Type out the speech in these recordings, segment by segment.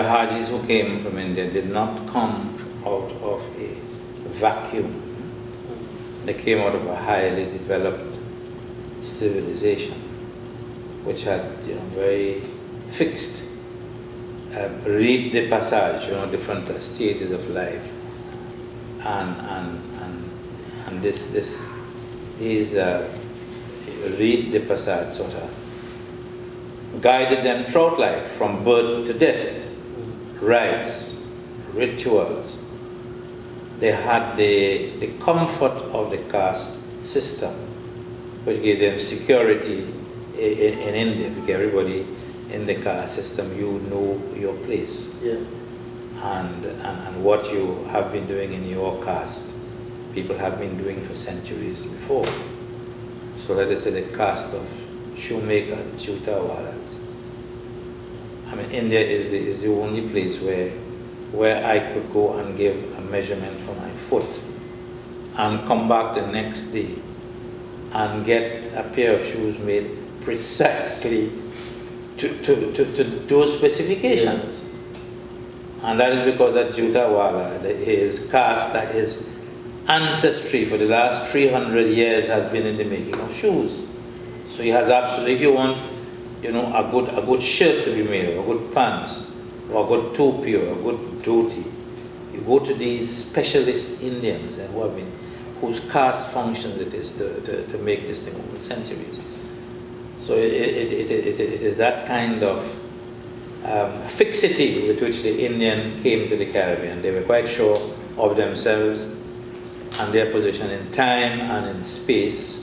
Jahajis who came from India did not come out of a vacuum. They came out of a highly developed civilization, which had you know, very fixed um, rite de passage, you know, different uh, stages of life, and and and and this this these uh, rite de passage sort of guided them throughout life, from birth to death, rites, rituals. They had the, the comfort of the caste system, which gave them security in, in India, because everybody in the caste system, you know your place. Yeah. And, and, and what you have been doing in your caste, people have been doing for centuries before. So let us say the caste of shoemakers, jutawalas. I mean, India is the, is the only place where, where I could go and give a measurement for my foot and come back the next day and get a pair of shoes made precisely to, to, to, to those specifications. And that is because that Jutawala, his caste, that his ancestry for the last 300 years has been in the making of shoes. So he has absolutely, if you want, you know, a good, a good shirt to be made, or a good pants, or a good topi, or a good dhoti, you go to these specialist Indians and who have been, whose caste functions it is to, to, to make this thing over centuries. So it, it, it, it, it is that kind of um, fixity with which the Indian came to the Caribbean. They were quite sure of themselves and their position in time and in space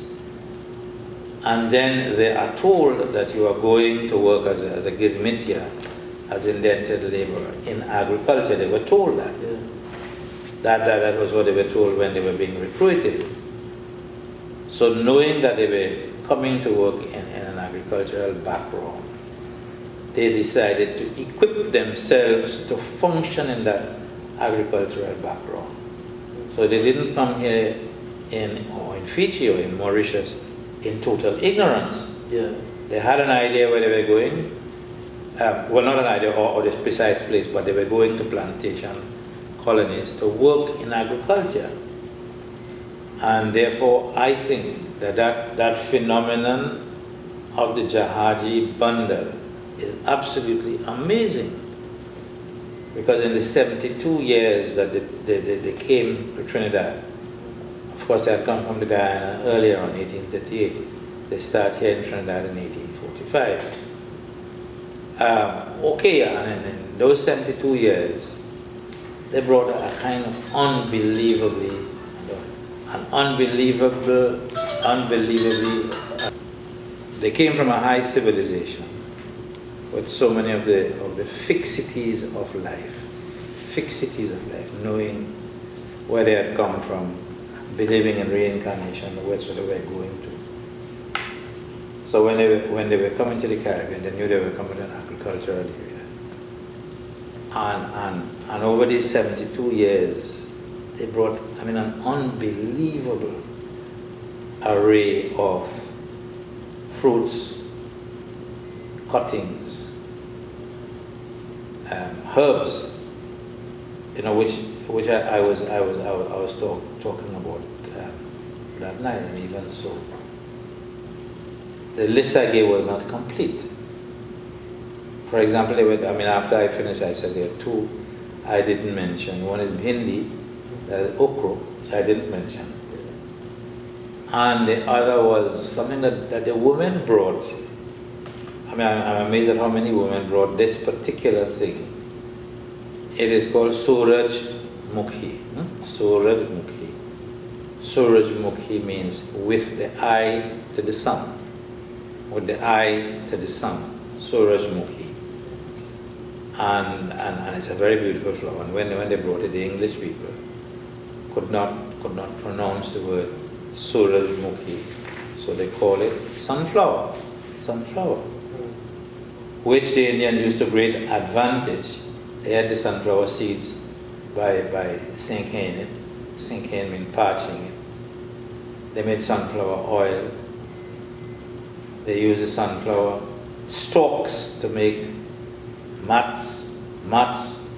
and then they are told that you are going to work as a, as a girmitya, as indented laborer in agriculture. They were told that. Yeah. that. That, that. was what they were told when they were being recruited. So knowing that they were coming to work in, in an agricultural background, they decided to equip themselves to function in that agricultural background. So they didn't come here in, or in Fiji or in Mauritius in total ignorance. Yeah. They had an idea where they were going. Um, well, not an idea or, or the precise place, but they were going to plantation colonies to work in agriculture. And therefore, I think that that, that phenomenon of the Jahaji bundle is absolutely amazing. Because in the 72 years that they, they, they, they came to Trinidad, course, they had come from the Guyana earlier on, 1838. They start here in Trinidad in 1845. Um, okay, and in, those 72 years, they brought a kind of unbelievably, an unbelievable, unbelievably, uh, they came from a high civilization with so many of the, of the fixities of life, fixities of life, knowing where they had come from, believing in reincarnation, where they were going to. So when they, were, when they were coming to the Caribbean, they knew they were coming to an agricultural area. And, and, and over these 72 years, they brought, I mean, an unbelievable array of fruits, cuttings, um, herbs, you know, which which I, I, was I was I was, I was talk, talking about that night, and even so, the list I gave was not complete. For example, were, I mean, after I finished, I said there are two I didn't mention. One is bhindi, the okra, which I didn't mention, and the other was something that, that the brought. I mean, I'm, I'm amazed at how many women brought this particular thing. It is called Suraj Mukhi. Hmm? Suraj Mukhi. Suraj Mukhi means with the eye to the sun. With the eye to the sun. Suraj Mukhi. And, and, and it's a very beautiful flower. And when, when they brought it, the English people could not, could not pronounce the word Suraj Mukhi. So they call it sunflower. Sunflower. Which the Indians used to great advantage. They had the sunflower seeds by, by sinking it. Sinking means parching it. They made sunflower oil. They use the sunflower stalks to make mats, mats,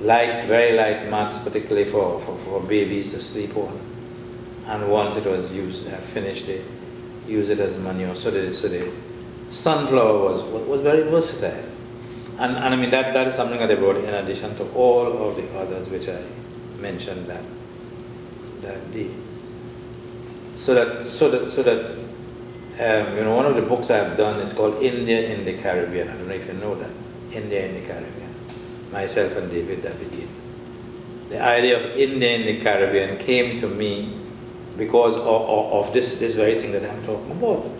light, very light mats, particularly for, for, for babies to sleep on. And once it was used, uh, finished, they use it as manure. So the, so the sunflower was, was very versatile. And, and I mean, that, that is something that they brought in addition to all of the others which I mentioned that, that day. So that, so that, so that um, you know, one of the books I've done is called India in the Caribbean. I don't know if you know that. India in the Caribbean. Myself and David Dabydeen. The idea of India in the Caribbean came to me because of, of, of this, this very thing that I'm talking about.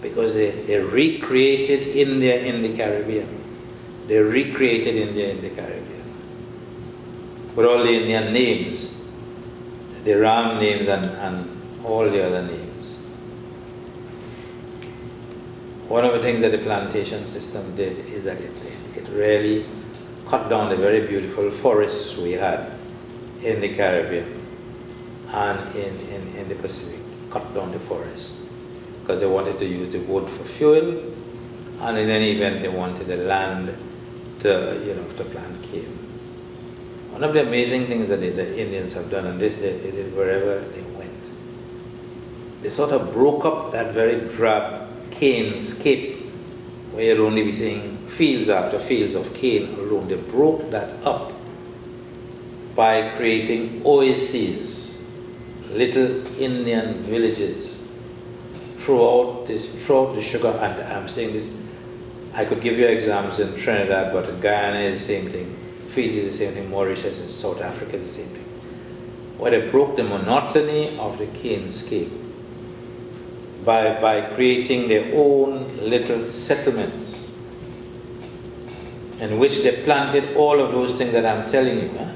Because they, they recreated India in the Caribbean. They recreated India in the Caribbean. With all the Indian names, the Ram names and, and all the other names. One of the things that the plantation system did is that it, it, it really cut down the very beautiful forests we had in the Caribbean and in, in, in the Pacific, cut down the forests because they wanted to use the wood for fuel and in any event they wanted the land to, you know, to plant cane. One of the amazing things that the, Indians have done, and this they, they did wherever they went, they sort of broke up that very drab cane scape where you'd only be seeing fields after fields of cane alone. They broke that up by creating oases, little Indian villages throughout this throughout the sugar and I'm saying this I could give you examples in Trinidad, but in Guyana is the same thing, Fiji the same thing, Mauritius and South Africa the same thing. Where they broke the monotony of the scape by, by creating their own little settlements in which they planted all of those things that I'm telling you, huh?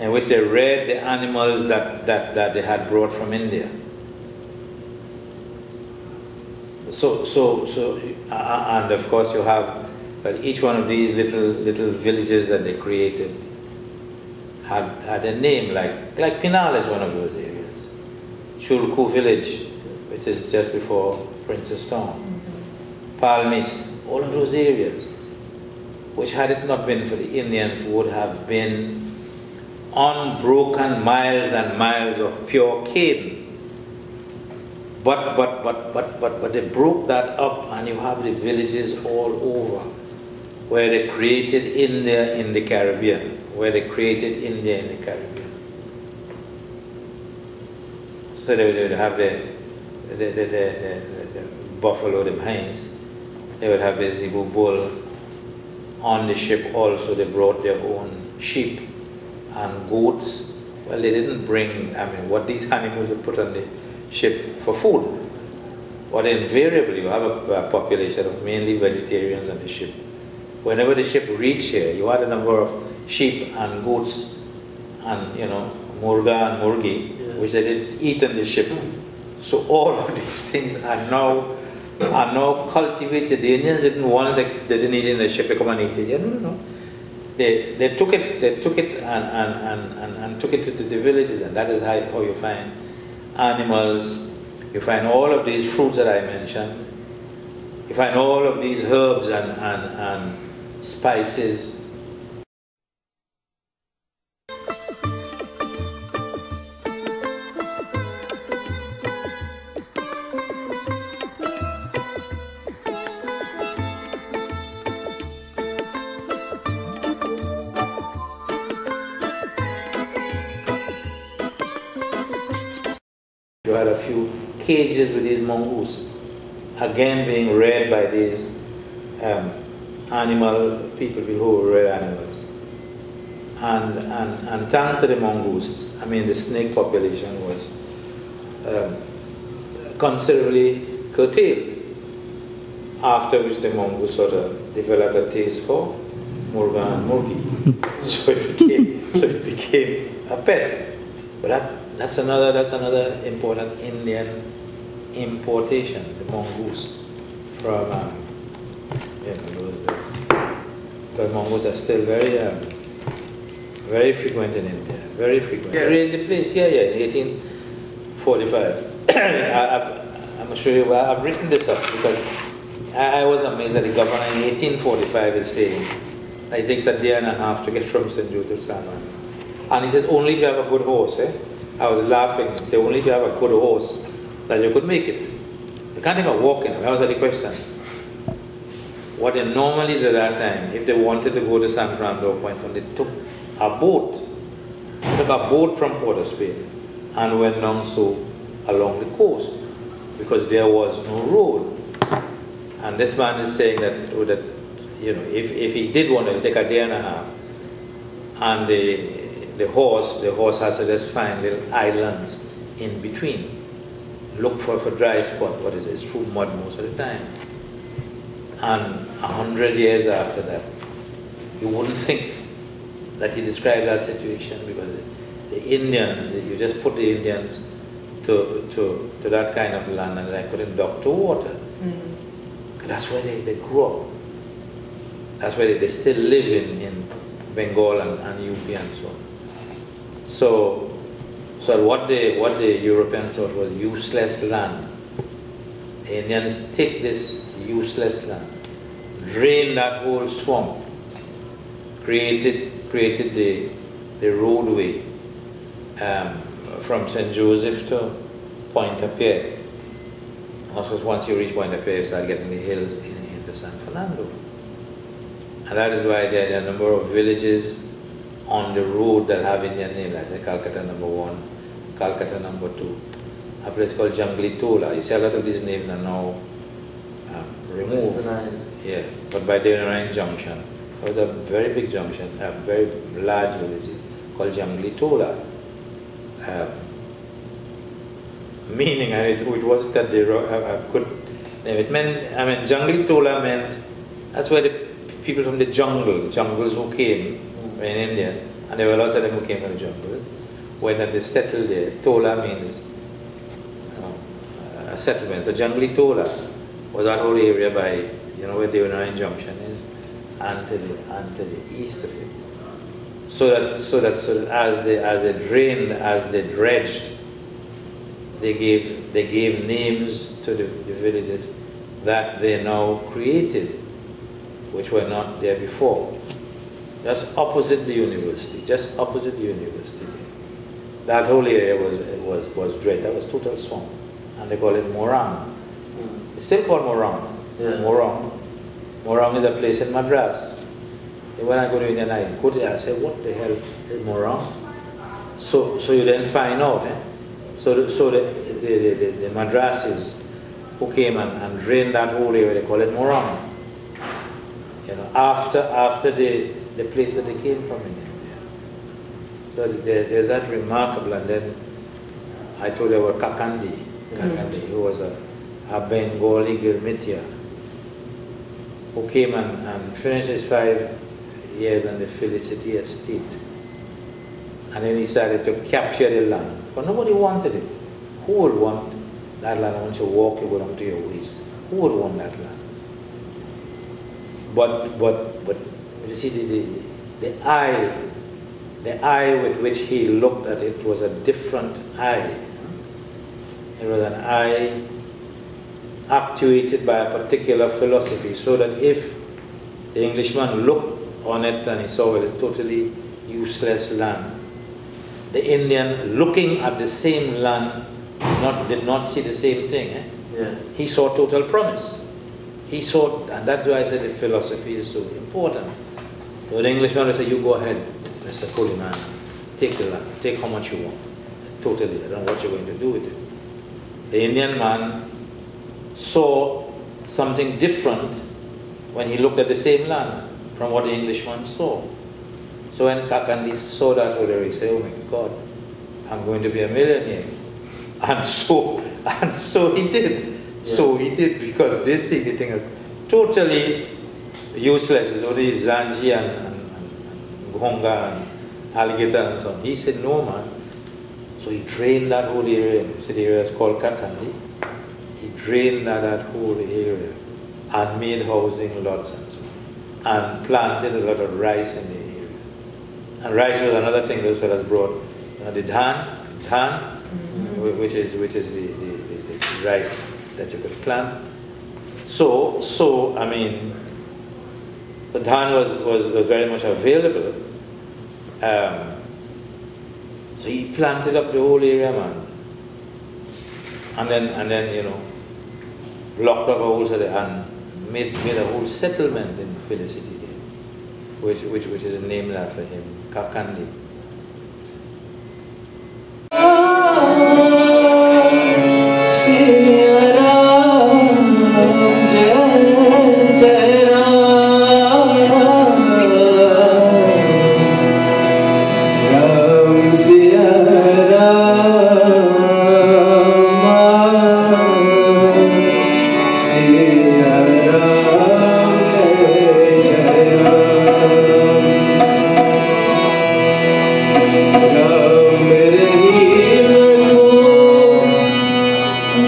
in which they reared the animals that, that, that they had brought from India. So, so, so, uh, and of course you have, but each one of these little, little villages that they created had, had a name, like, like Penal is one of those areas. Chulku village, which is just before Princess Town. Mm-hmm. Palmiste, all of those areas, which had it not been for the Indians, would have been unbroken miles and miles of pure cane but, but, but, but, but, but they broke that up and you have the villages all over where they created India in the Caribbean, where they created India in the Caribbean. So they would have the, the, the, the, the, the buffalo, the hinds, they would have the zebu bull. On the ship also they brought their own sheep and goats. Well, they didn't bring, I mean, what these animals are put on the ship for food. But invariably, you have a, a, population of mainly vegetarians on the ship. Whenever the ship reached here, you had a number of sheep and goats and, you know, murga and murgi, yeah. which they didn't eat on the ship. So all of these things are now are now cultivated. The Indians didn't want it, they didn't eat it in the ship, they come and eat it. Yeah, no, no, no. They, they took it, they took it and, and, and, and, and took it to the villages, and that is how, how you find animals, you find all of these fruits that I mentioned, you find all of these herbs and, and, and spices. You had a few cages with these mongoose, again being reared by these um, animal people who rear animals. And, and, and thanks to the mongoose, I mean the snake population was um, considerably curtailed. After which the mongoose sort of developed a taste for murga and murgi. so it became, so it became a pest. But that, that's another that's another important Indian importation, the mongoose, from um, you know. But mongoose are still very, um, very frequent in India, very frequent. Yeah. In the place, yeah, yeah, in 1845. I, am sure you, I've written this up because I, I was amazed that the governor in 1845 is saying It takes a day and a half to get from St. Joe to San Juan. And he says, only if you have a good horse. Eh? I was laughing. He said, only if you have a good horse that you could make it. You can't take a walking. That was the question. What they normally did at that time, if they wanted to go to San Fernando Point, they took a boat. Took a boat from Port of Spain and went down so along the coast because there was no road. And this man is saying that, oh, that you know, if, if he did want to take a day and a half, and the, the horse, the horse has to just find little islands in between. Look for, for dry spot, but it's through mud most of the time. And a hundred years after that, you wouldn't think that he described that situation because the Indians, you just put the Indians to, to, to that kind of land and like put them dock to water. Mm. That's where they, they grew up. That's where they, they still live in, in Bengal and, and UP and so on. So, so what the, what the Europeans thought was useless land. The Indians take this useless land, drained that whole swamp, created, created the, the roadway um, from St. Joseph to Pointe-à-Pierre. Also, once you reach Pointe-à-Pierre, you start getting the hills in, into San Fernando. And that is why there are a number of villages on the road that have Indian names, like Calcutta number one, Calcutta number two, a place called Jangli Tola. You see a lot of these names are now removed. Yeah, but by Devanarayan Junction, it was a very big junction, a very large village called Jangli Tola. Um, meaning, and it, it was that they uh, uh, could it. meant, I mean, Jangli Tola meant that's where the people from the jungle, jungles who came in India, and there were lots of them who came from the jungle, when they settled there. Tola means a settlement. So Jangli Tola was that whole area by, you know, where Devanarayan Junction is, and to the, and to the east of it. So that, so that, so that as they, as they drained, as they dredged, they gave, they gave names to the, the villages that they now created, which were not there before. Just opposite the university, just opposite the university. That whole area was, was, was dredged. That was total swamp. And they call it Morang. Mm. It's still called Morang. Yeah. Morang. Morang is a place in Madras. And when I go to India, I go there, I say, what the hell is Morang? So, so you then find out. Eh? So, the, so the, the, the, the, Madrasis who came and, and drained that whole area, they call it Morang. You know, after, after the, the place that they came from in India. So there, there's that remarkable, and then I told you about Cacandee, Cacandee, mm -hmm. who was a, a Bengali Girmitia, who came and, and finished his five years on the Felicity estate. And then he started to capture the land. But nobody wanted it. Who would want that land once you walk, down to your waist? Who would want that land? But, but, but you see, the, the, the eye, the eye with which he looked at it was a different eye. It was an eye actuated by a particular philosophy, so that if the Englishman looked on it and he saw it as totally useless land, the Indian looking at the same land not, did not see the same thing. Eh? Yeah. He saw total promise. He saw, and that's why I said the philosophy is so important. So the Englishman will say, you go ahead, Mr. Coleman, take the land, take how much you want. Totally, I don't know what you're going to do with it. The Indian man saw something different when he looked at the same land from what the Englishman saw. So when Cacandee saw that oh, order, he said, oh my God, I'm going to be a millionaire. And so, and so he did. Yeah. So he did because they see the thing as totally useless. It's only Zanji and, and, and, Ghonga and alligator and so on. He said, no man. So he drained that whole area. So the area is called Kakandi. Drained that, that whole area and made housing lots and so. And planted a lot of rice in the area. And rice was another thing those fellas brought. Uh, the dhan, dhan, mm -hmm. which is, which is the, the, the, the rice that you could plant. So, so I mean, the dhan was, was, was very much available. Um, so he planted up the whole area, man. And then, and then you know, blocked off a whole and made, made a whole settlement in Felicity there, which, which, which is named after him, Cacandee.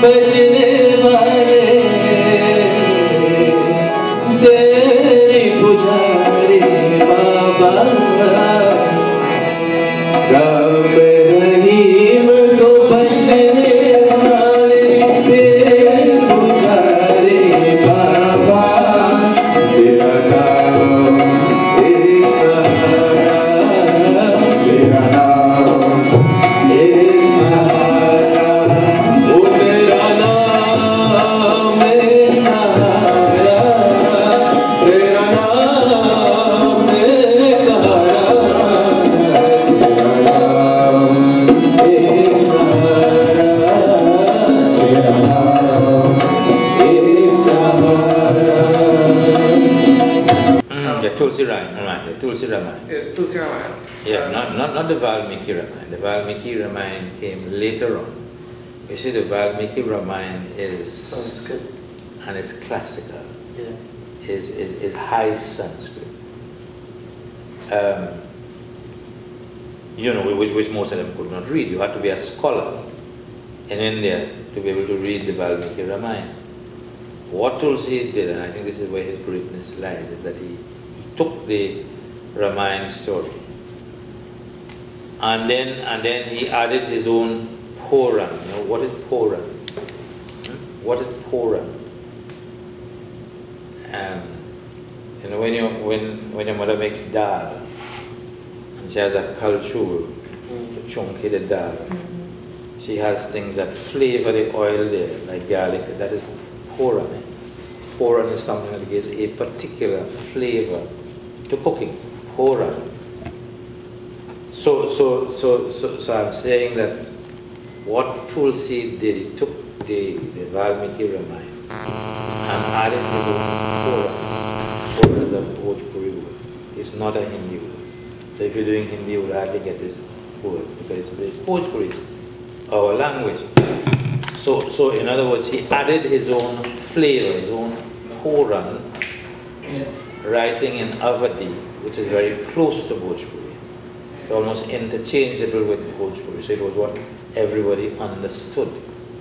but you Valmiki Ramayana The Valmiki Ramayana came later on. You see, the Valmiki Ramayana is Sanskrit. and it's classical. Yeah. Is, is, is high Sanskrit. Um, you know, which, which most of them could not read. You had to be a scholar in India to be able to read the Valmiki Ramayana. What Tulsi did, and I think this is where his greatness lies, is that he, he took the Ramayana story and then and then he added his own Puran. You know, what is Puran? Hmm? What is Puran? Um, you know, when, you, when, when your mother makes dal, and she has a kalchul, mm. chunky the dal, she has things that flavor the oil there, like garlic, that is Puran. Eh? Puran is something that gives a particular flavor to cooking. Puran. So, so, so, so, so I'm saying that what Tulsi did, he took the, the Valmiki Ramayana and added the Torah. Torah is a Bhojpuri word. It's not a Hindi word. So if you're doing Hindi, you will hardly get this word because it's Bhojpuri is our language. So, so in other words, he added his own flavor, his own Puran, writing in Awadhi, which is very close to Bhojpuri, almost interchangeable with Bhojpuri. So it was what everybody understood.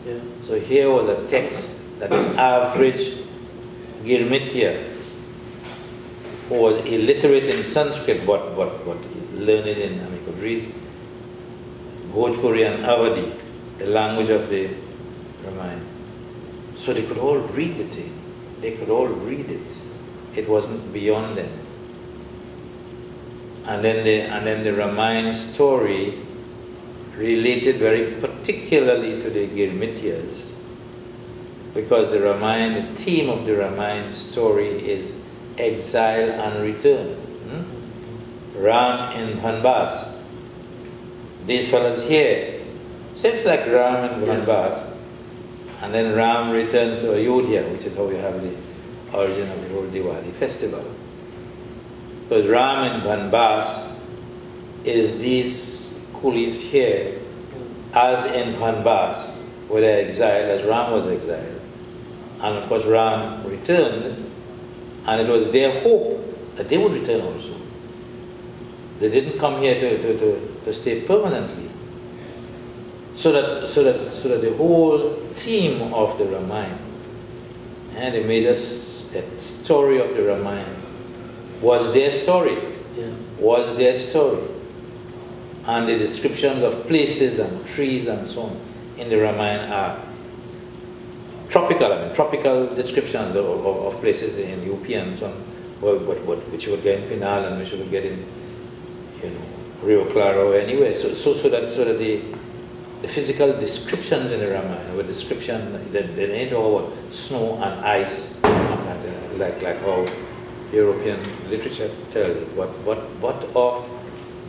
Yeah. So here was a text that the average Girmitya who was illiterate in Sanskrit but, but, but learned in, I mean, could read Bhojpuri and Awadhi, the language of the Ramayana. So they could all read the thing. They could all read it. It wasn't beyond them. And then the, and then the Ramayana story related very particularly to the Girmityas because the Ramayana, the theme of the Ramayana story is exile and return. Hmm? Ram in Banbas. These fellows here, seems like Ram in Banbas, and then Ram returns to Ayodhya, which is how we have the origin of the whole Diwali festival. Because Ram in Banbas is these coolies here as in Banbas, where they exiled, as Ram was exiled. And of course, Ram returned, and it was their hope that they would return also. They didn't come here to, to, to, to stay permanently. So that, so, that, so that the whole theme of the Ramayana and the major story of the Ramayana was their story. Yeah. Was their story and the descriptions of places and trees and so on in the Ramayana are tropical, I mean, tropical descriptions of, of, of places in UP and so on, well, but, but, which you would get in Penal and which you would get in, you know, Rio Claro anyway. So, so, so that, so that the, the physical descriptions in the Ramayana were description, they, they ain't all snow and ice, like, like how European literature tells us, what, but, but of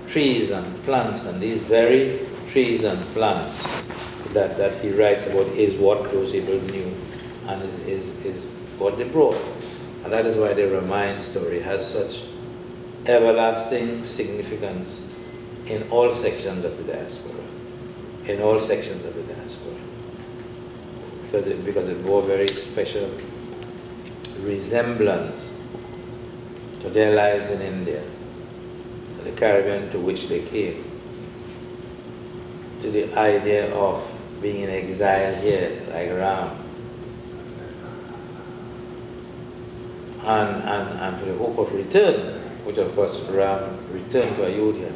trees and plants and these very trees and plants that, that he writes about is what those people knew and is, is, is what they brought. And that is why the Ramayana story has such everlasting significance in all sections of the diaspora. In all sections of the diaspora. Because it, because it bore very special resemblance to their lives in India, the Caribbean to which they came, to the idea of being in exile here, like Ram, and, and, and for the hope of return, which of course Ram returned to Ayodhya.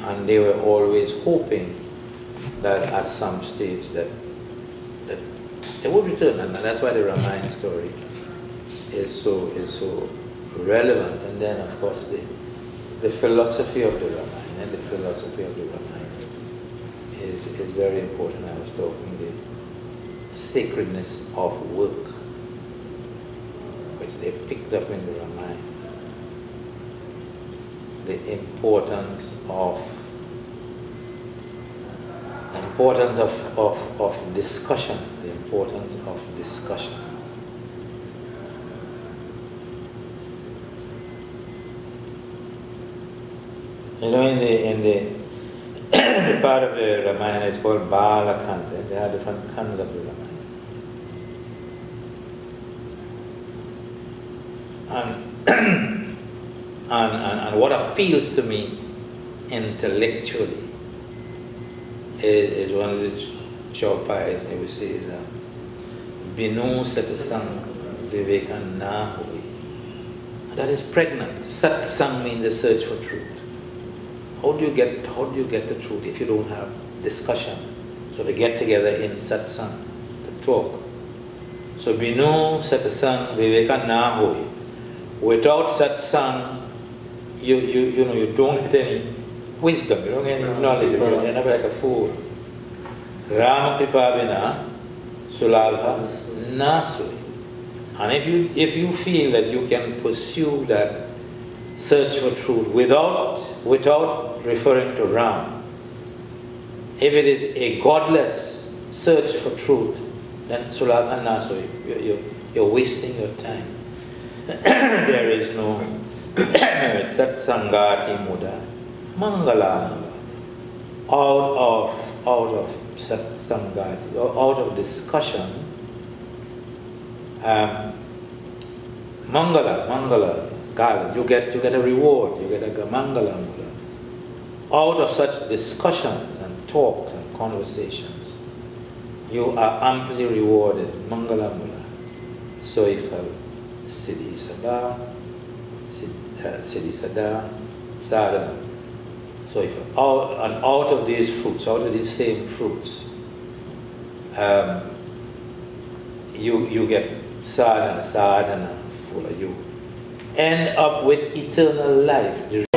And they were always hoping that at some stage that, that they would return. And that's why the Ramayana story is so, is so relevant. And then of course the, the philosophy of the Ramayana and the philosophy of the Ramayana is, is very important. I was talking the sacredness of work which they picked up in the Ramayana. The importance of importance of, of, of discussion, the importance of discussion. You know, in the, in the, the part of the Ramayana, it's called Bala Kanda. There are different kandas of the Ramayana. And, and, and, and what appeals to me intellectually is, is one of the chaupas, I would say, is um, Binu Satsang Vivekananda That is pregnant. Satsang means the search for truth. How do you get how do you get the truth if you don't have discussion? So they get together in satsang to talk. So Binu Satsang Vivekananda Without satsang, you, you, you know, you don't get any wisdom, you don't get any knowledge, you end up like a fool. Rama Kripabina Sulabha Nasui. And if you, if you feel that you can pursue that search for truth without, without referring to Ram, if it is a godless search for truth, then Sulabha Nasui, you're, you're, wasting your time. there is no satsangati muda, mangala. Out of, out of satsangati, out of discussion, um, mangala, mangala, gala, you get, you get a reward, you get a mangala muda. Out of such discussions and talks and conversations, you are amply rewarded, mangala mula. So if uh, Siddhi Sada, Siddhi Sada, Sadhana. So if out, and out of these fruits, out of these same fruits, um, you, you get sadhana, sadhana full of you. End up with eternal life.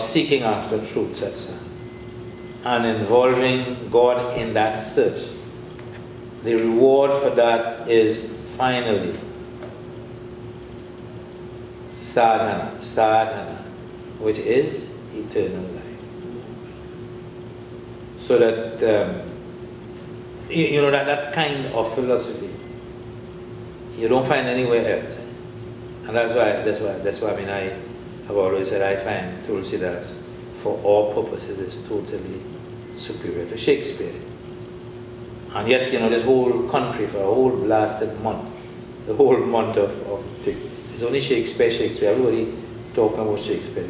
Seeking after truth, etc., and involving God in that search, the reward for that is finally sadhana, sadhana, which is eternal life. So that, um, you, you, know, that, that kind of philosophy, you don't find anywhere else. And that's why, that's why, that's why I mean, I have always said I find Tulsidas, for all purposes, is totally superior to Shakespeare. And yet, you know, this whole country for a whole blasted month, the whole month of, of it's only Shakespeare, Shakespeare. Everybody talking about Shakespeare.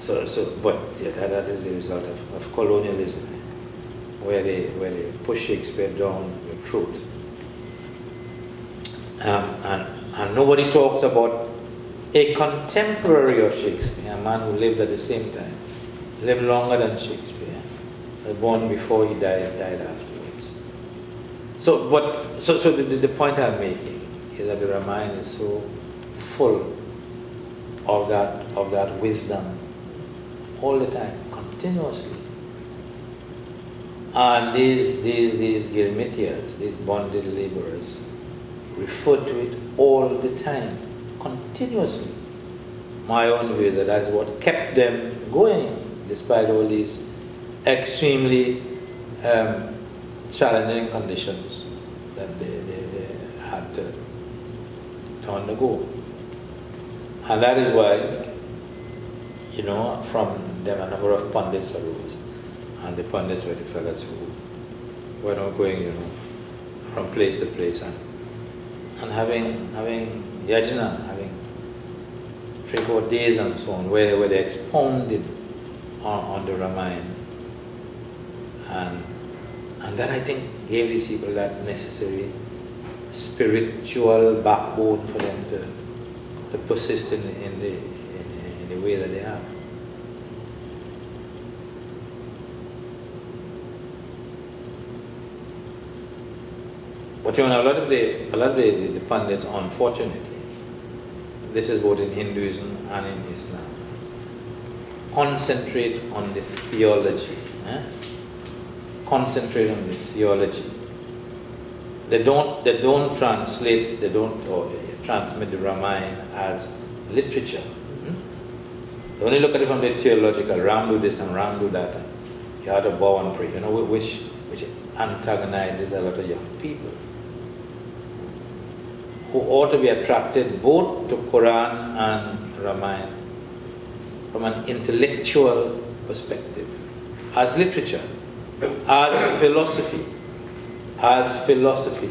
So, so, but yeah, that, that is the result of, of colonialism, where they, where they push Shakespeare down your throat. Um, and, and nobody talks about a contemporary of Shakespeare, a man who lived at the same time, lived longer than Shakespeare, was born before he died, died afterwards. So, but, so, so the, the point I'm making is that the Ramayana is so full of that, of that wisdom all the time, continuously. And these, these, these Girmitias, these bonded laborers, refer to it all the time, continuously. My own is that is what kept them going, despite all these extremely um, challenging conditions that they, they, they had to on the go. And that is why, you know, from them a number of pundits arose. And the pundits were the fellows who were not going, you know, from place to place and, and having, having yajna, three, four days and so on, where, where they expounded on, on the Ramayana. And, and that I think gave these people that necessary spiritual backbone for them to, to persist in, in, the, in, in the way that they have. But you know, a lot of the, a lot of the, the, pundits, unfortunately, this is both in Hinduism and in Islam, concentrate on the theology. Eh? Concentrate on the theology they don't, they don't translate, they don't or transmit the Ramayana as literature. Hmm? They only look at it from the theological, Ram do this and Ram do that. And you have to bow and pray, you know, which, which antagonizes a lot of young people who ought to be attracted both to Quran and Ramayana from an intellectual perspective, as literature, as philosophy as philosophy.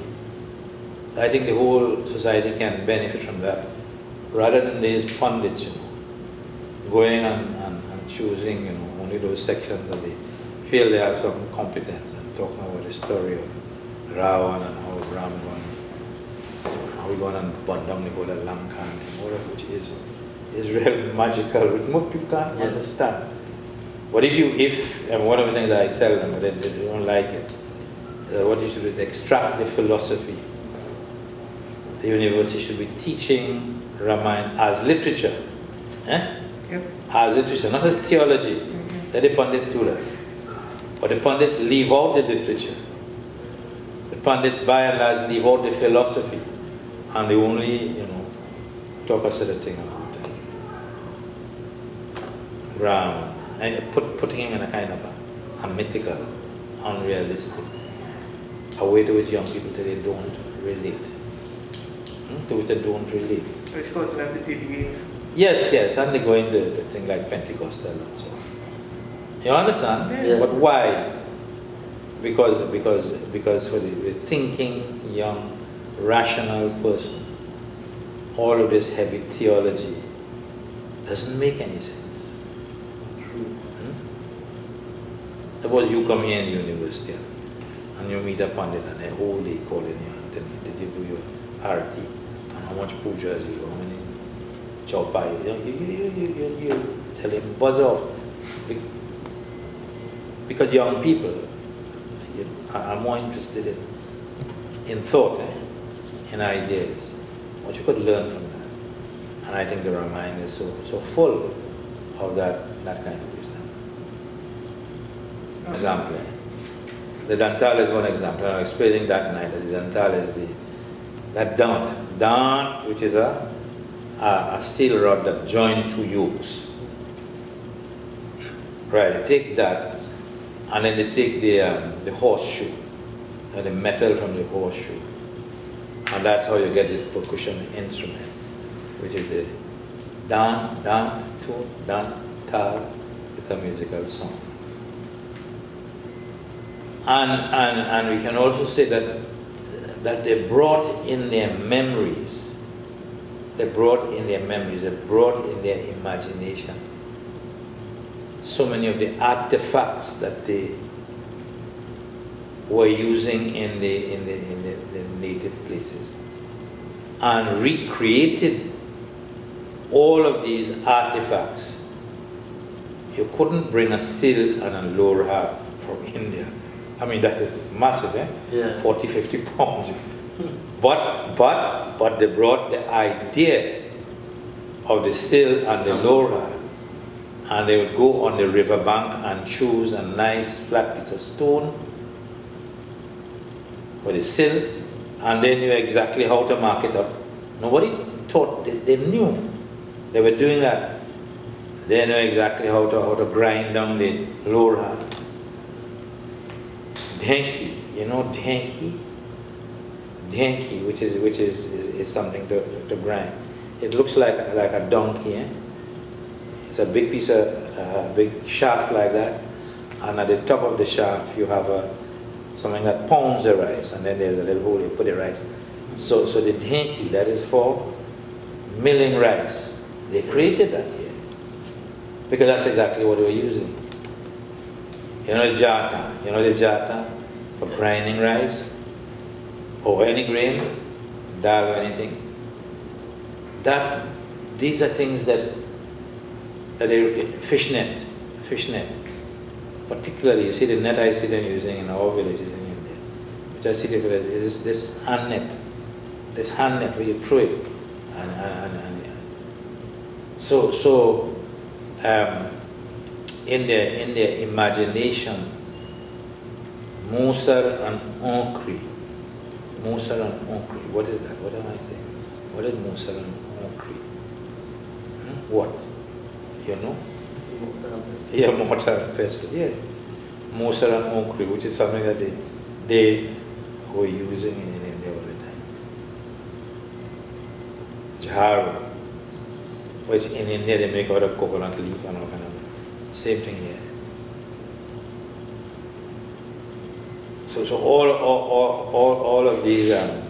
I think the whole society can benefit from that, rather than these pundits, you know, going and, and, and choosing, you know, only those sections that they feel they have some competence and talking about the story of Ravan and how Ram going, how we going and burn down the whole Lanka and which is is real magical, which most people can't yeah. understand. But if you, if, and one of the things that I tell them, but they, they don't like it, what you should do is extract the philosophy. The university should be teaching Ramayana as literature. Eh? Yep. As literature, not as theology. Mm-hmm. Let the pundits do that. But the pundits leave out the literature. The pundits, by and large, leave out the philosophy. And they only, you know, talk a certain thing about it. Ram, and put, putting him in a kind of a, a mythical, unrealistic a way to which young people today don't relate. Hmm? To which they don't relate. Which causes them to deviate. Yes, yes, and they go into the thing like Pentecostal and so on. You understand? Yeah. But why? Because because because for the, the thinking young, rational person, all of this heavy theology doesn't make any sense. True. Hmm? Suppose you come here in university and you meet a pandit and a whole day calling you you, did you do your arati? And how much pujas you do, how many chaupai, you, you, you, you, you, you tell him, buzz off. Because young people you know, are more interested in, in thought, eh? In ideas, what you could learn from that. And I think the Ramayana is so, so full of that, that kind of wisdom. Example, eh? The dantal is one example. I'm explaining that night that the dantal is the that dant, dant, which is a, a, a steel rod that joined two yokes. Right, they take that and then they take the, um, the horseshoe and the metal from the horseshoe. And that's how you get this percussion instrument, which is the dan, dan, tu, dan, tal. It's a musical song. And, and, and we can also say that, that they brought in their memories. They brought in their memories, they brought in their imagination. So many of the artifacts that they were using in the, in the, in the, the native places and recreated all of these artifacts. You couldn't bring a sil and a lora from India. I mean, that is massive, eh? Yeah. 40, 50 pounds. But, but, but they brought the idea of the sil and the lora, and they would go on the riverbank and choose a nice flat piece of stone with a sil, and they knew exactly how to mark it up. Nobody taught, they, they knew. They were doing that. They knew exactly how to, how to grind down the lora. Dhenki, you know dhenki? Dhenki, which is, which is, is, is something to, to grind. It looks like, like a donkey, eh? It's a big piece of, uh, big shaft like that. And at the top of the shaft, you have a, something that pounds the rice, and then there's a little hole you put the rice. So, so the dhenki, that is for milling rice. They created that here. Because that's exactly what they were using. You know the jata, you know the jata for grinding rice or any grain, dal or anything. That these are things that that they fishnet, fishnet. Particularly, you see the net I see them using in our villages in India, which I see the village is this hand net, this hand net where you throw it, and, and, and, and so so um, in their in their imagination, Musar and Onkri, Musar and Onkri. What is that? What am I saying? What is Musar and Onkri? Hmm? What? You know? Yeah, mortar and pestle, yes. Musar and Onkri, which is something that they, they were using in India all the time. Jharu, which in India they make out of coconut leaf and all kind of, same thing here. So, so all, all, all, all, of these um,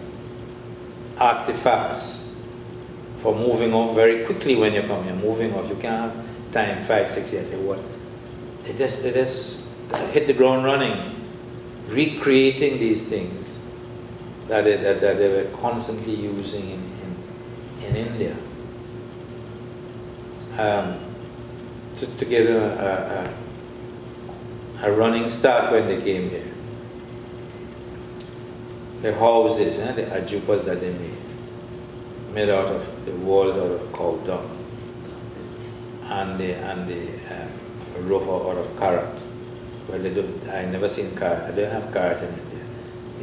artifacts for moving off very quickly when you come here, moving off, you can't time, five, six years, say what? They just, they just hit the ground running, recreating these things that they, that, that they were constantly using in, in, in India. Um, to, to get a, a, a, running start when they came here. The houses, eh, the ajoupas that they made, made out of the walls out of cow dung, and the and the um, roof out of carat. Well, they don't. I never seen carat. I don't have carat in India.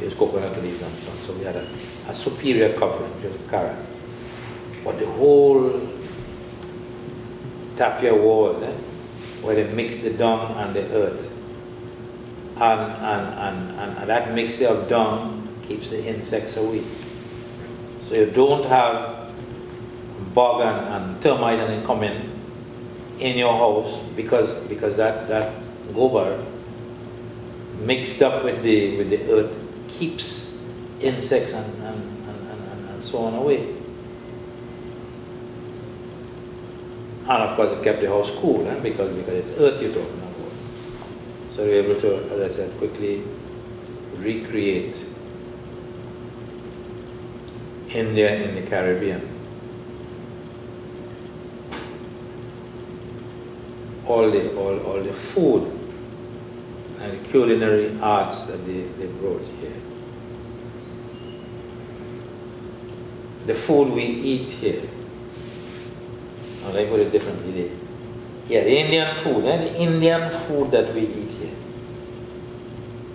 It was coconut leaves and so on. So we had a, a superior covering, was carat. But the whole tapia wall, eh, where they mix the dung and the earth. And, and, and, and, that mixture of dung keeps the insects away. So you don't have bug and, and termite and come in your house because because that, that gobar mixed up with the with the earth keeps insects and, and, and, and, and so on away. And of course, it kept the house cool eh? because, because it's earth you're talking about. So we're able to, as I said, quickly recreate India in the Caribbean. All the, all, all the food and the culinary arts that they, they brought here. The food we eat here or I put it differently there. Yeah, the Indian food, eh? the Indian food that we eat here.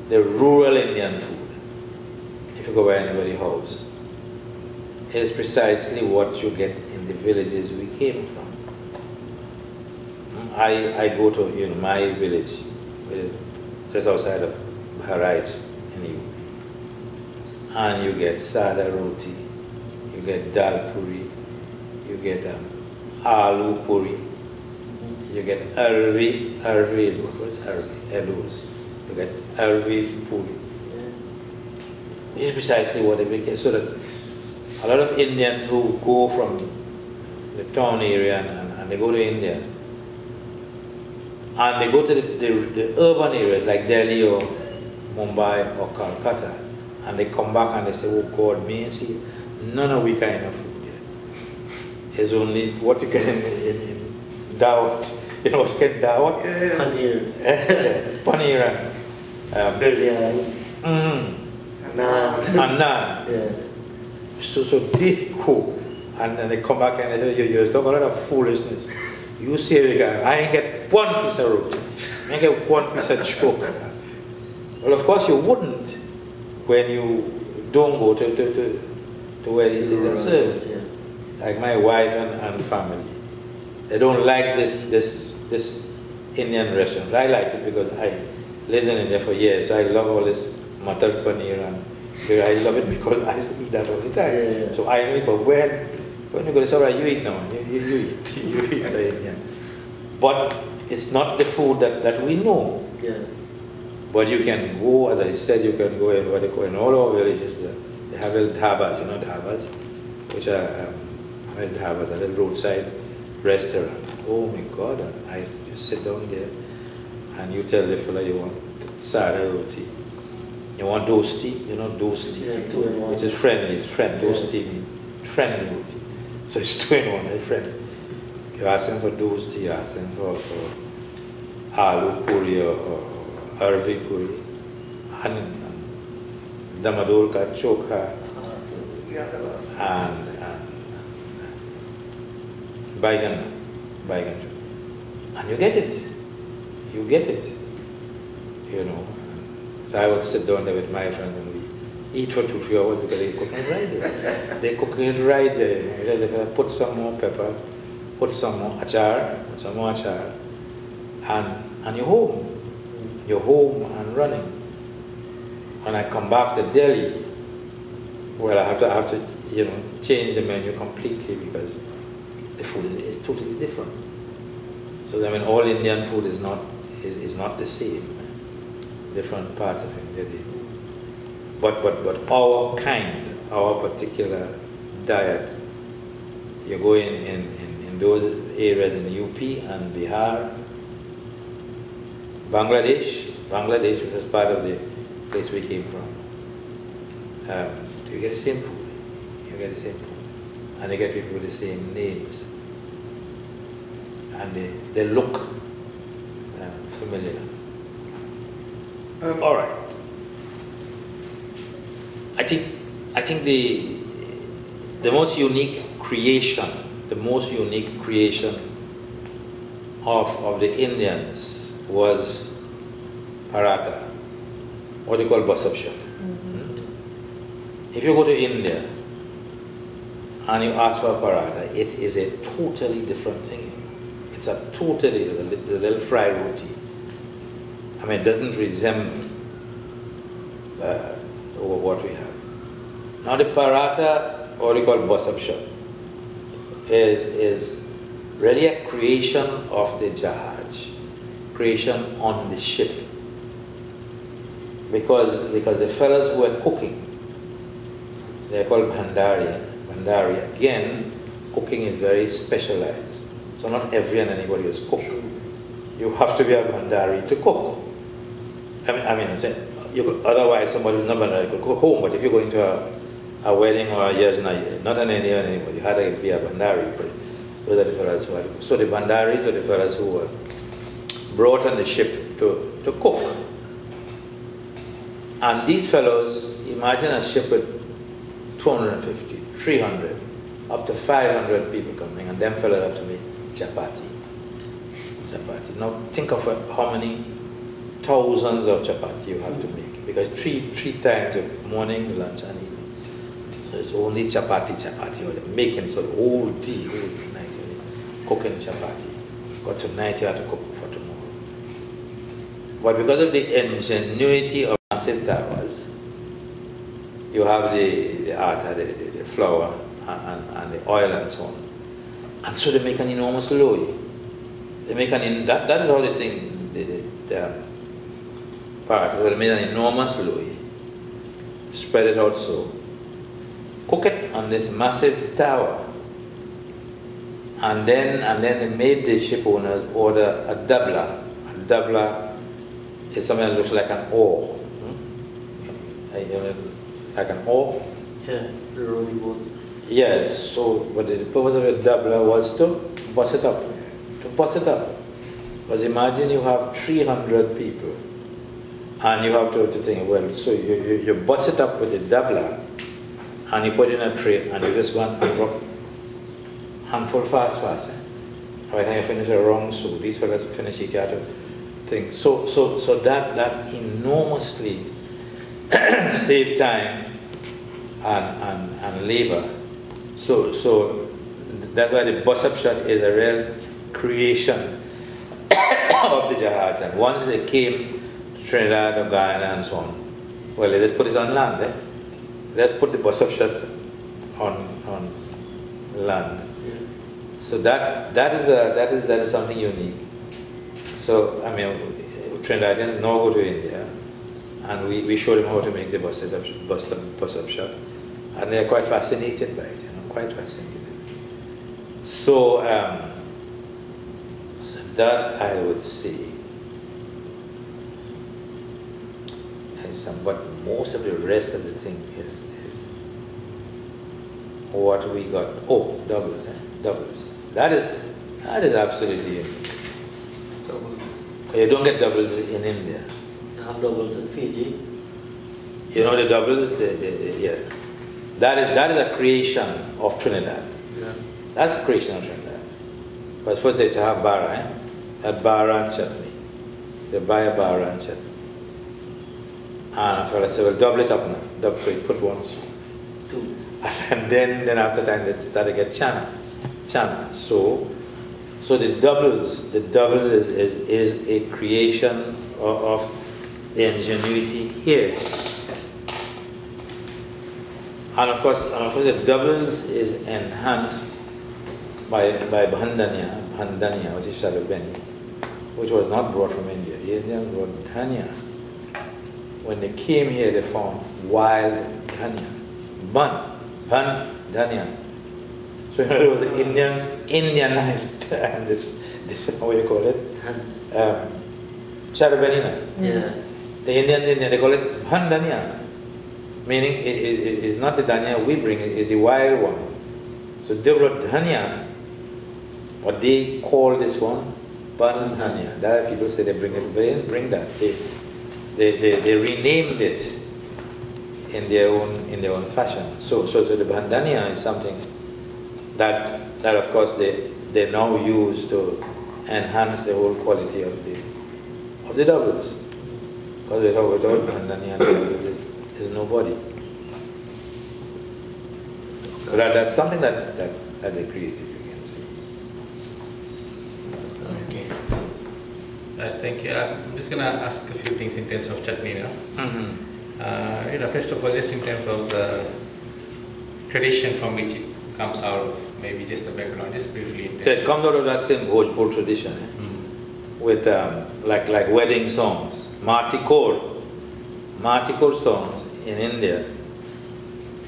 The rural Indian food, if you go by anybody's house, is precisely what you get in the villages we came from. I, I go to you know my village, just outside of Bahraich in. And you get sada roti, you get dal puri, you get um, aloo puri, you get arvi, arvi, what is arvi? Elos. You get arvi puri. Which is precisely what they make So that a lot of Indians who go from the town area and, and, and they go to India, and they go to the, the, the, urban areas like Delhi or Mumbai or Calcutta, and they come back and they say, oh God, me and see, none of we kind of food here. It's only what you get in, in, in Dawat. You know what you get Dawat? Paneer. Paneer and um, Biryani. mm, Naan. and naan. Yeah. So, so they go and then they come back and they say, you, you talk a lot of foolishness. You say, I ain't get one piece of roti. I ain't get one piece of choke. Well, of course you wouldn't when you don't go to, to, to, to where these things are served. Yeah. Like my wife and, and family. They don't like this, this, this Indian restaurant. I like it because I lived in India for years. So I love all this matar paneer and I love it because I eat that all the time. Yeah, yeah. So I know it, but when, when you go to say, you eat now, you, you, you eat, you eat the Indian. But it's not the food that, that we know. Yeah. But you can go, as I said, you can go in what they call in all our villages. There, they have little dhabas, you know dhabas, which are um, little dhabas, a little roadside restaurant. Oh my God! And I used to just sit down there, and you tell the fella you want sada roti, you want dosti, you know dosti, Yeah, which is friendly. It's friend Yeah. dosti mean friendly roti. So it's one, it's friendly. You ask them for dosti, you ask them for, for puri or, or arvi puri, and damadol ka chokha, Yeah, that was. and, and, and baigan. And you get it. You get it. You know. So I would sit down there with my friends and eat for two, three hours because they cooking it right they cooking it right. They're put some more pepper, put some more achar, put some more achar, and, and you're home. You're home and running. When I come back to Delhi, well, I have to, I have to, you know, change the menu completely because the food is, is totally different. So I mean, all Indian food is not is, is not the same. Different parts of India, they, but but but our kind, our particular diet, you go in in, in, in those areas in UP and Bihar, Bangladesh, Bangladesh, which was part of the place we came from. Um, you get the same food. You get the same food. And you get people with the same names. And they, they look um, familiar. Um, All right. I think, I think the, the most unique creation, the most unique creation of, of the Indians was paratha, what they call bus up shot. If you go to India and you ask for paratha, it is a totally different thing. It's a totally, the little fried roti. I mean, it doesn't resemble uh, what we have. Now the paratha, or we call bus up is, is really a creation of the Jahaj, creation on the ship. Because, because the fellows who were cooking, they're called Bhandari. Bhandari, again, cooking is very specialized. So not every and anybody is cook. You have to be a Bhandari to cook. I mean, I mean, you could, otherwise somebody who's not Bhandari could cook home, but if you're going to a, a wedding or a year's night, not an any and anybody, had to be a bandari, But those are the fellows who are, so the bandaris are the fellows who were brought on the ship to, to cook. And these fellows, imagine a ship with 250, 300, up to 500 people coming, and them fellows have to make chapati. Chapati. Now think of how many thousands of chapati you have to make, because three, three times of morning, lunch, and It's only chapati, chapati, or making so the whole day, whole night, cooking chapati. but tonight you have to cook for tomorrow. But because of the ingenuity of massive tawas, you have the, the art, the, the, the flour, and, and, the oil and so on. And so they make an enormous loy. They make an, that, that is how they think, the, the, the part, so they made an enormous loy, spread it out so, cook it on this massive tawa, and then, and then they made the ship owners order a dabla. A dabla is something that looks like an oar. Hmm? Like an oar? Yeah, the rowing boat. Yes, so but the purpose of a dabla was to bust it up. To bust it up. Because imagine you have 300 people and you have to, to think, well, so you, you, you bust it up with a dabla and you put in a tray and you just go and drop handful fast, fast. Eh? The time you finish a wrong soup, these fellas finish each other thing. So, so, so that, that enormously save time and, and, and labor. So, so that's why the bus up shot is a real creation of the Jahaj. And once they came to Trinidad or Guyana and so on, well, they just put it on land. Eh? Let's put the bus up shot on, on land. So that that is a, that is that is something unique. So I mean, Trinidadians now go to India, and we, we show them how to make the bus bus shot, and they are quite fascinated by it. You know, quite fascinated. So, um, so that I would say is, but most of the rest of the thing is is what we got. Oh, doubles, eh? doubles. That is, that is absolutely unique. Doubles. You don't get doubles in India. You have doubles in Fiji. You know the doubles? The, the, the, yeah. That is, that is a creation of Trinidad. Yeah. That's a creation of Trinidad. But first they have bara, eh? Had bara and chutney. They buy a bara and chutney. And a fella said, well, double it up now. Double, so you put once. Two. And then, then after time they started to get chana. Chana. So, so the doubles, the doubles is, is, is a creation of, of the ingenuity here. And of course, and of course the doubles is enhanced by, by Bhandanya, Bhandanya, which is Sharabeni, which was not brought from India. The Indians brought Dhania. When they came here, they found wild Dhania. Ban, Ban, Dhania. So in other words, the Indians Indianized this, this is how you call it, um, Charabenina. Yeah. The Indians, Indian, they call it Bhandanya. Meaning it, it, it's not the dhania we bring, it's the wild one. So they brought dhania, what they call this one, ban dhania. That people say they bring it, bring that. They, they, they, they renamed it in their own in their own fashion. So so, so the bandania is something that that of course they they now use to enhance the whole quality of the of the doubles. Because without without bandania is, is nobody. But that, that's something that, that, that they created, you can see. Okay. Uh, thank you. I'm just gonna ask a few things in terms of chutney now. Mm-hmm. Uh, you know, first of all, just in terms of the tradition from which it comes out of, maybe just a background, just briefly. In terms It comes out of that same Bhojpur tradition, eh? Mm. with um, like like wedding songs, Matikor, Marti Kaur songs in India.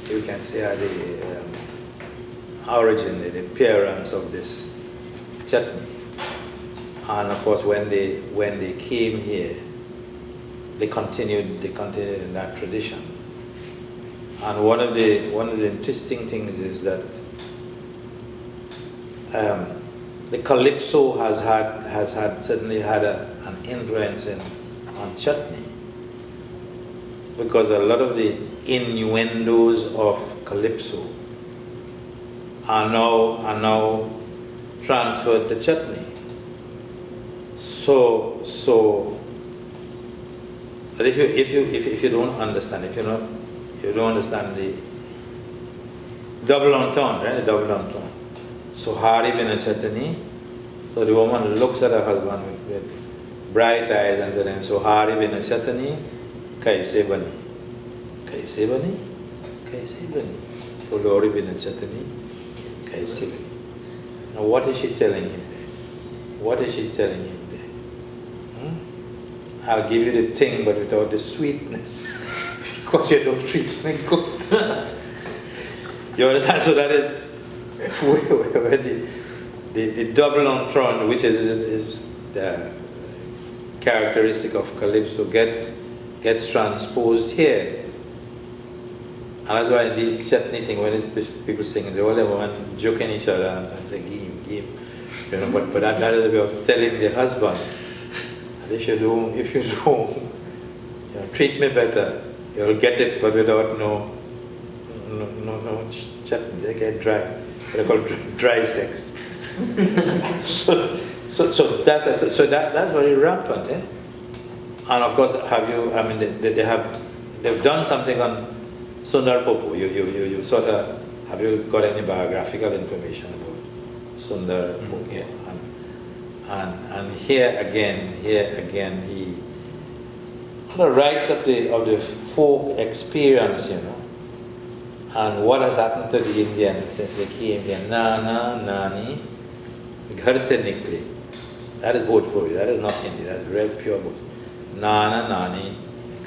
You can see are the um, origin, the appearance of this chutney. And of course, when they when they came here, they continued they continued in that tradition. And one of the one of the interesting things is that um, the calypso has had has had certainly had a, an influence in on chutney because a lot of the innuendos of calypso are now are now transferred to chutney. So so but if you if you if, if you don't understand, if you not you don't understand the double entendre, right? The double entendre. So Hari chutney So the woman looks at her husband with, with bright eyes and him, So Hari bin Shatani, Kaise Bani. Kaise Bani? Kaise Bani. So Lori bin Shatani, Kaise Bani. Now what is she telling him? What is she telling him? I'll give you the thing but without the sweetness. because you don't treat me good. you understand? So that is where the, the, the double entendre, which is, is, is the characteristic of calypso, gets, gets transposed here. And that's why in these chutney thing, when it's people singing, they all one joking each other and say, game, game. You know, but, but that, that is a way of telling the husband that if you do, if you do, you know, treat me better, you'll get it, but without no, no, no, no. They get dry. They call dry sex. so, so, so, that, so that, that's very rampant. Eh? And of course, have you, I mean, they, they have, they've done something on Sundar Popo. You, you, you, you sort of, have you got any biographical information about Sundar Mm, Popo? yeah. And, and, and here again, here again, he, the rights of the, of the folk experience, you know, and what has happened to the Indians since they came here. Nana, Nani, घर से निकले that is Bhojpuri, that is not Hindi, that is real pure Bhojpuri. Nana, Nani,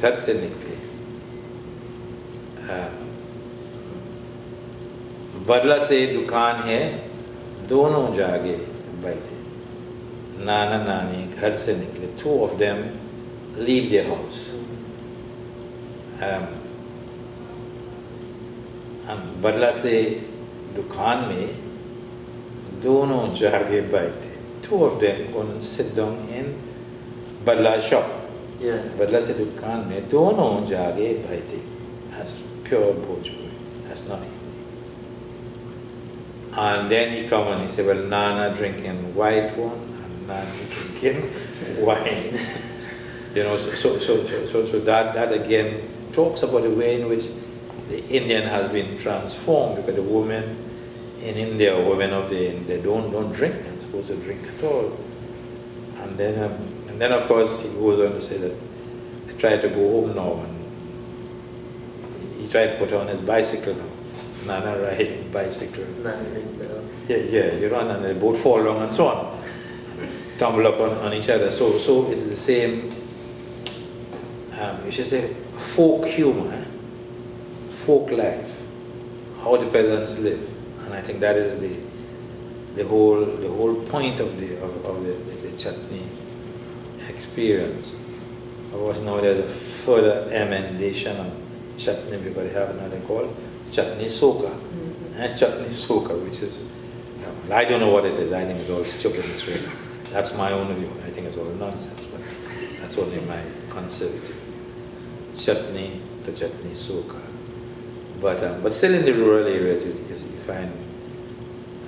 घर से निकले अ, बदला से दुकान है दोनों जागे बैठे नाना नानी घर से निकले two of them leave their house um, and बदला से दुकान में दोनों जागे बैठे two of them go and sit down in बदला shop Yeah. बदला से दुकान में दोनों जागे बैठे that's pure Bhojpuri that's not Hindi and then he come and he say well Nana drinking white one and drinking wines you know so so, so, so, so, so that, that again talks about the way in which the Indian has been transformed because the women in India, women of the they don't don't drink. They're supposed to drink at all. And then um, and then of course he goes on to say that they try to go home now and he tried to put on his bicycle now. Nana riding bicycle. Nana yeah, yeah, you run and they both fall down and so on. Tumble up on, on each other. So so it's the same um, you should say folk humor, folk life, how the peasants live. And I think that is the the whole the whole point of the of, of the, the, the chutney experience. Of course now there's a further emendation on chutney because they have another called chutney soca. And chutney soca, which is um, I don't know what it is, I think it's all stupid it's really. That's my own view. I think it's all nonsense, but that's only my conservative. Chutney to chutney soca. But, um, but still in the rural areas, you, you, find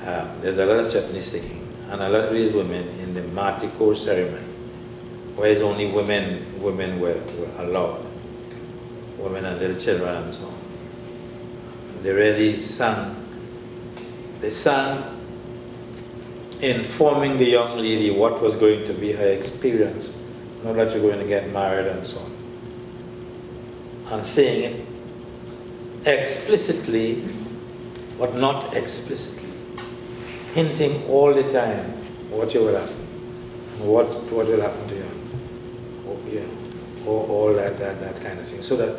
um, there's a lot of chutney singing, and a lot of these women in the Matikor ceremony, where it's only women, women were, were allowed, women and little children and so on. They really sang, they sang informing the young lady what was going to be her experience, not that you're going to get married and so on. And saying it explicitly, but not explicitly, hinting all the time what you will happen, what what will happen to you, or, you know, all, all that, that that kind of thing. So that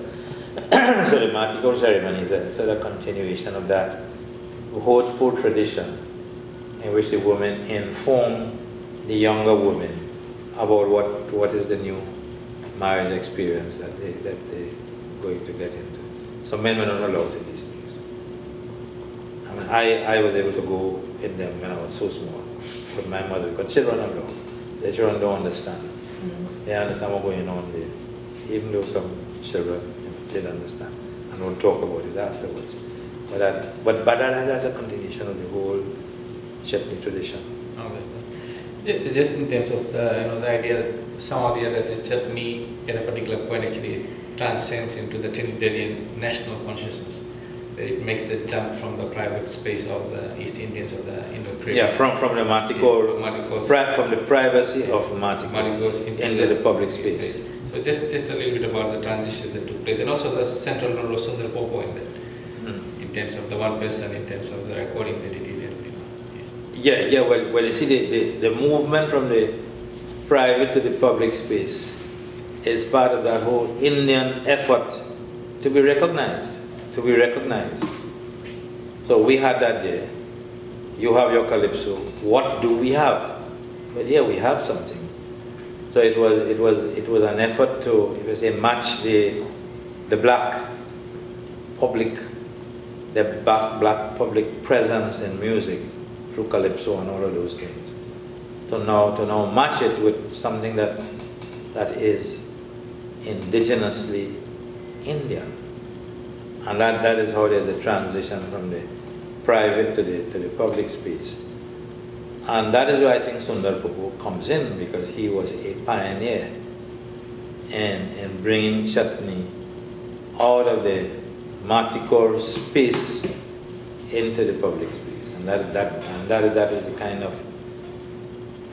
eh? so the Matikor ceremony is a sort of continuation of that Bhojpur tradition, in which the women inform the younger women about what what is the new marriage experience that they that they going to get into. So men were not allowed to these things. I mean, I, I was able to go in them when I was so small with my mother because children are allowed. The children don't understand. Mm-hmm. They understand what's going on there. Even though some children you know, didn't understand and don't talk about it afterwards. But that, but, but that, that's a continuation of the whole chutney tradition. Okay. Just in terms of the, you know, the idea that some of the other the chutney at a particular point actually transcends into the Trinidadian national consciousness. that it makes the jump from the private space of the East Indians or the Indo Yeah, from, from the Matikor, Matikos, pri- from the privacy of Matikor Matikos into the public space. So just just a little bit about the transitions that took place, and also the central role of Sundar Popo in that, Mm. in terms of the one person, in terms of the recordings that he did. You Yeah, yeah, well, well you see, the, the, the movement from the private to the public space is part of that whole Indian effort to be recognized, to be recognized. So we had that there. You have your calypso. What do we have? Well, yeah, we have something. So it was, it was, it was an effort to, if I say, match the, the black public, the black, black public presence in music through calypso and all of those things. To now, to now match it with something that, that is indigenously Indian. And that, that is how there's a transition from the private to the, to the public space. And that is where I think Sundar Popo comes in because he was a pioneer in, in bringing chutney out of the Matikor space into the public space. And that, that, that, that is the kind of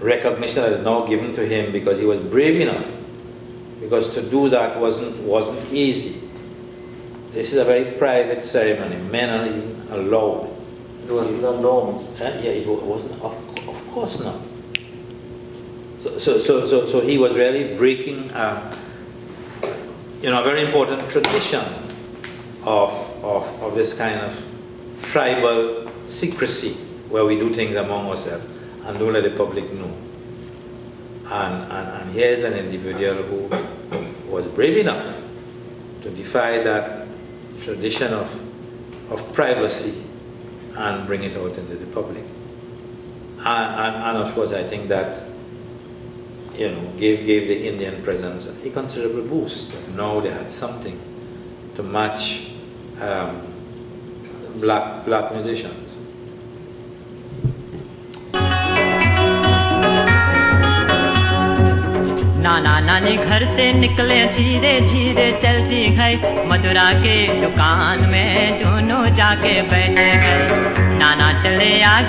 recognition that is now given to him because he was brave enough. Because to do that wasn't, wasn't easy. This is a very private ceremony. Men are even allowed. It was the norm. Yeah, it wasn't. Of, of course not. So, so, so, so, so he was really breaking, a, you know, a very important tradition of, of, of this kind of tribal secrecy, where we do things among ourselves and don't let the public know. And, and, and here's an individual who was brave enough to defy that tradition of, of privacy and bring it out into the public. And, and, and of course, I think that you know gave gave the Indian presence a considerable boost. Now they had something to match um, black black musicians. नाना नानी घर से निकले, धीरे धीरे चलती गई। मथुरा के दुकान में दोनों जाके बैठ गए। नाना चले आगे